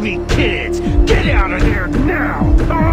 Zombie kids! Get out of there now!